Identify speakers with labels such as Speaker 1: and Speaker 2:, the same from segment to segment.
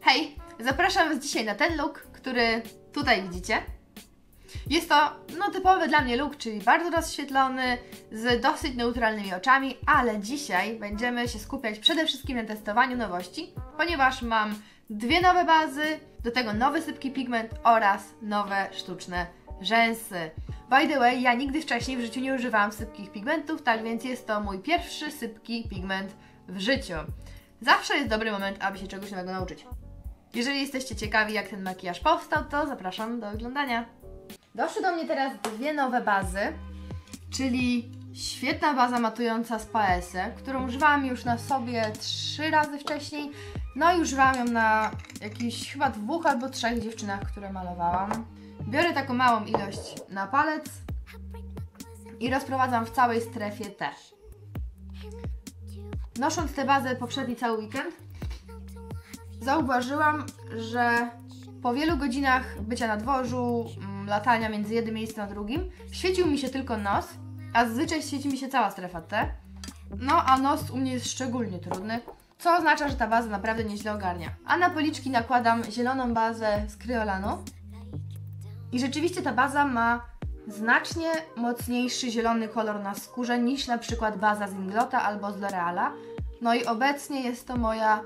Speaker 1: Hej, zapraszam Was dzisiaj na ten look, który tutaj widzicie. Jest to no, typowy dla mnie look, czyli bardzo rozświetlony, z dosyć neutralnymi oczami, ale dzisiaj będziemy się skupiać przede wszystkim na testowaniu nowości, ponieważ mam dwie nowe bazy, do tego nowy sypki pigment oraz nowe sztuczne rzęsy. By the way, ja nigdy wcześniej w życiu nie używałam sypkich pigmentów, tak więc jest to mój pierwszy sypki pigment w życiu. Zawsze jest dobry moment, aby się czegoś nowego nauczyć. Jeżeli jesteście ciekawi, jak ten makijaż powstał, to zapraszam do oglądania. Doszły do mnie teraz dwie nowe bazy, czyli świetna baza matująca z Paese, którą używałam już na sobie trzy razy wcześniej, no i używałam ją na jakichś chyba dwóch albo trzech dziewczynach, które malowałam. Biorę taką małą ilość na palec i rozprowadzam w całej strefie T. Nosząc tę bazę poprzedni cały weekend, zauważyłam, że po wielu godzinach bycia na dworzu, latania między jednym miejscem a drugim, świecił mi się tylko nos, a zazwyczaj świeci mi się cała strefa T. No, a nos u mnie jest szczególnie trudny, co oznacza, że ta baza naprawdę nieźle ogarnia. A na policzki nakładam zieloną bazę z Kryolanu. I rzeczywiście ta baza ma znacznie mocniejszy zielony kolor na skórze niż na przykład baza z Inglota albo z L'Oreala. No i obecnie jest to moja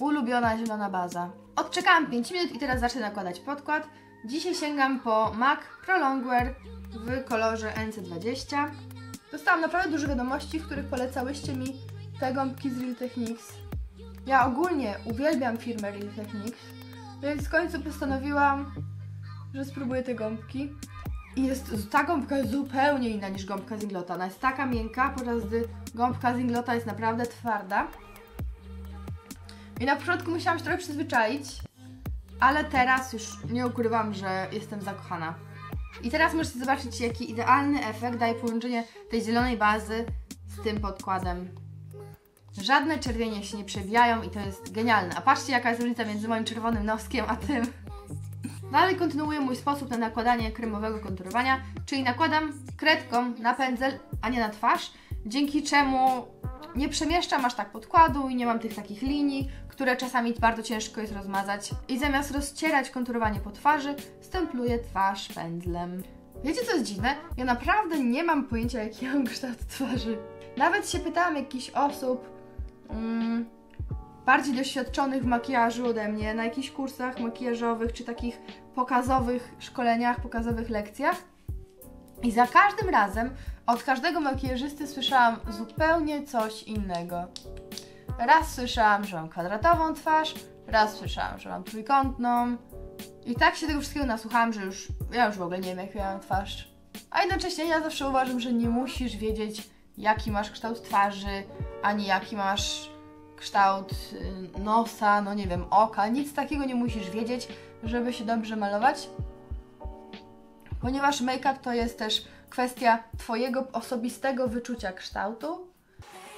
Speaker 1: ulubiona zielona baza. Odczekałam 5 minut i teraz zacznę nakładać podkład. Dzisiaj sięgam po MAC Pro Longwear w kolorze NC20. Dostałam naprawdę dużo wiadomości, w których polecałyście mi te gąbki z Real Techniques. Ja ogólnie uwielbiam firmę Real Techniques, więc w końcu postanowiłam, że spróbuję te gąbki. I jest, ta gąbka jest zupełnie inna niż gąbka z Inglota. Ona jest taka miękka, podczas gdy gąbka z Inglota jest naprawdę twarda. I na początku musiałam się trochę przyzwyczaić, ale teraz już nie ukrywam, że jestem zakochana. I teraz możecie zobaczyć, jaki idealny efekt daje połączenie tej zielonej bazy z tym podkładem. Żadne czerwienie się nie przebijają i to jest genialne. A patrzcie, jaka jest różnica między moim czerwonym noskiem a tym. Dalej kontynuuję mój sposób na nakładanie kremowego konturowania, czyli nakładam kredką na pędzel, a nie na twarz, dzięki czemu nie przemieszczam aż tak podkładu i nie mam tych takich linii, które czasami bardzo ciężko jest rozmazać. I zamiast rozcierać konturowanie po twarzy, stempluję twarz pędzlem. Wiecie co jest dziwne? Ja naprawdę nie mam pojęcia jaki mam kształt twarzy. Nawet się pytałam jakichś osób mm, bardziej doświadczonych w makijażu ode mnie, na jakichś kursach makijażowych czy takich pokazowych szkoleniach, pokazowych lekcjach. I za każdym razem od każdego makijażysty słyszałam zupełnie coś innego. Raz słyszałam, że mam kwadratową twarz, raz słyszałam, że mam trójkątną. I tak się tego wszystkiego nasłuchałam, że już ja już w ogóle nie wiem, jak miałam twarz. A jednocześnie ja zawsze uważam, że nie musisz wiedzieć, jaki masz kształt twarzy, ani jaki masz kształt y, nosa, no nie wiem, oka. Nic takiego nie musisz wiedzieć, żeby się dobrze malować. Ponieważ make-up to jest też kwestia Twojego osobistego wyczucia kształtu,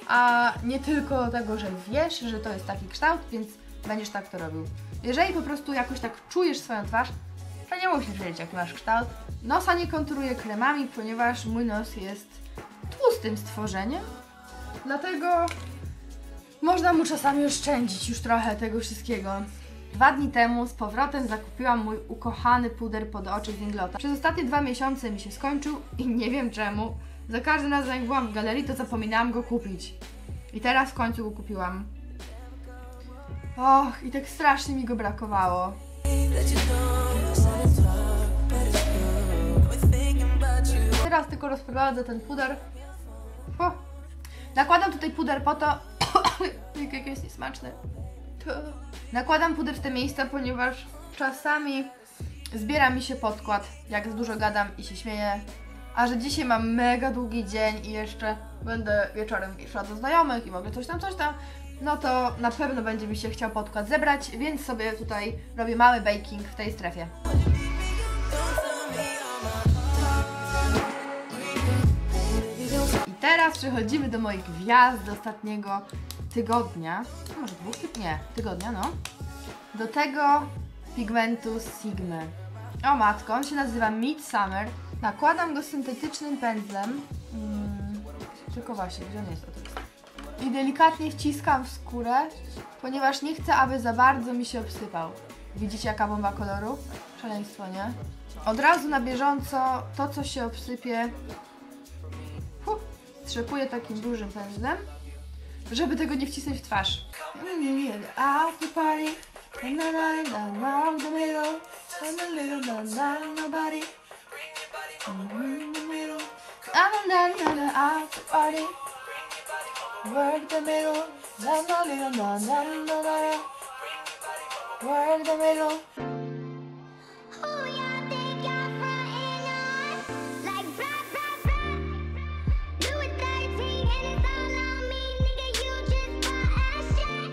Speaker 1: a nie tylko tego, że wiesz, że to jest taki kształt, więc będziesz tak to robił. Jeżeli po prostu jakoś tak czujesz swoją twarz, to nie musisz wiedzieć, jaki masz kształt. Nosa nie konturuję kremami, ponieważ mój nos jest tłustym stworzeniem, dlatego można mu czasami oszczędzić już trochę tego wszystkiego. Dwa dni temu z powrotem zakupiłam mój ukochany puder pod oczy z Inglota. Przez ostatnie dwa miesiące mi się skończył i nie wiem czemu. Za każdym razem jak byłam w galerii, to zapominałam go kupić. I teraz w końcu go kupiłam. Och, i tak strasznie mi go brakowało. Teraz tylko rozprowadzę ten puder. Nakładam tutaj puder po to, jak jest niesmaczny. Nakładam puder w te miejsca, ponieważ czasami zbiera mi się podkład, jak dużo gadam i się śmieję. A że dzisiaj mam mega długi dzień i jeszcze będę wieczorem szła do znajomych i mogę coś tam, coś tam, no to na pewno będzie mi się chciał podkład zebrać, więc sobie tutaj robię mały baking w tej strefie. I teraz przechodzimy do moich gwiazd ostatniego tygodnia, może dwóch, nie, tygodnia, no. Do tego pigmentu Sigmy. O matko, on się nazywa Midsummer. Nakładam go syntetycznym pędzlem. Mm, tylko właśnie, gdzie on jest? I delikatnie wciskam w skórę, ponieważ nie chcę, aby za bardzo mi się obsypał. Widzicie jaka bomba koloru? Szaleństwo, nie? Od razu na bieżąco to, co się obsypie, huh, strzepuję takim dużym pędzlem, żeby tego nie wcisnąć w twarz. Na the middle, a little na na nobody. In the middle, na na na na after party. Work the middle, na na little na na na na. Work the middle.
Speaker 2: Who y'all think y'all frontin' on? Like blah, blah, blah. Louis 13 and it's all on me, nigga, you just bought a shit.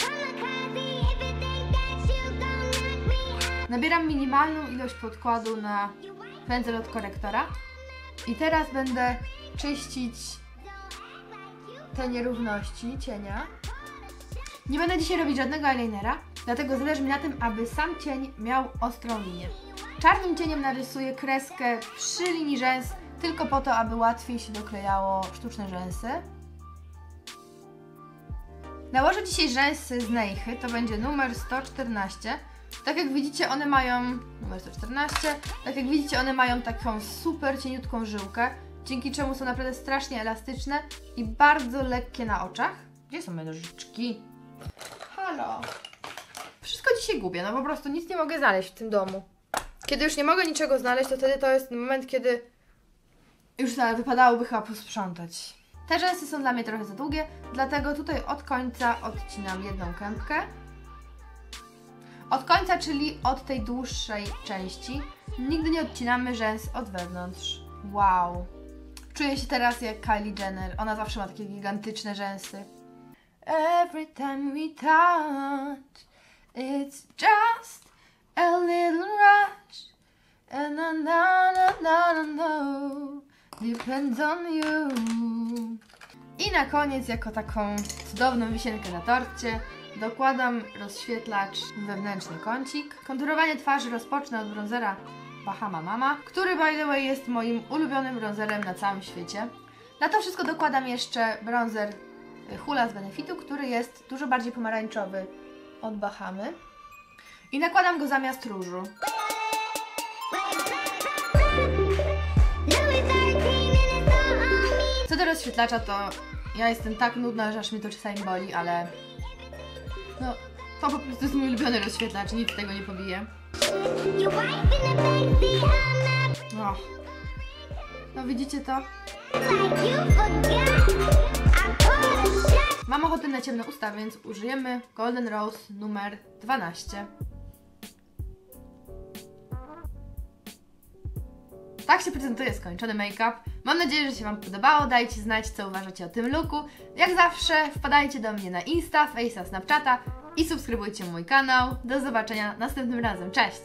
Speaker 2: Kamikaze if you think that you gon' knock me out.
Speaker 1: Nabieram minimalną ilość podkładu na pędzel od korektora. I teraz będę czyścić te nierówności cienia. Nie będę dzisiaj robić żadnego eyelinera, dlatego zależy mi na tym, aby sam cień miał ostrą linię. Czarnym cieniem narysuję kreskę przy linii rzęs, tylko po to, aby łatwiej się doklejało sztuczne rzęsy. Nałożę dzisiaj rzęsy z Nejchy, to będzie numer 114. Tak jak widzicie, one mają numer 114. Tak jak widzicie, one mają taką super cieniutką żyłkę, dzięki czemu są naprawdę strasznie elastyczne i bardzo lekkie na oczach. Gdzie są moje nożyczki? Halo. Wszystko dzisiaj gubię, no po prostu nic nie mogę znaleźć w tym domu. Kiedy już nie mogę niczego znaleźć, to wtedy to jest moment, kiedy już wypadałoby chyba posprzątać. Te rzęsy są dla mnie trochę za długie, dlatego tutaj od końca odcinam jedną kępkę. Od końca, czyli od tej dłuższej części. Nigdy nie odcinamy rzęs od wewnątrz. Wow. Czuję się teraz jak Kylie Jenner. Ona zawsze ma takie gigantyczne rzęsy. Every time we touch, it's just a little rush. And na na na na na depends on you. I na koniec, jako taką cudowną wisienkę na torcie, dokładam rozświetlacz wewnętrzny kącik. Konturowanie twarzy rozpocznę od bronzera Bahama Mama, który by the way jest moim ulubionym bronzerem na całym świecie. Na to wszystko dokładam jeszcze bronzer y, Hula z Benefitu, który jest dużo bardziej pomarańczowy od Bahamy. I nakładam go zamiast różu. Rozświetlacza, to ja jestem tak nudna, że aż mnie to czasami boli, ale no, to po prostu jest mój ulubiony rozświetlacz, nic tego nie pobije. No, no widzicie to? Mam ochotę na ciemne usta, więc użyjemy Golden Rose numer 12. Tak się prezentuje skończony make-up. Mam nadzieję, że się Wam podobało. Dajcie znać, co uważacie o tym looku. Jak zawsze, wpadajcie do mnie na Insta, Face'a, Snapchata i subskrybujcie mój kanał. Do zobaczenia następnym razem. Cześć!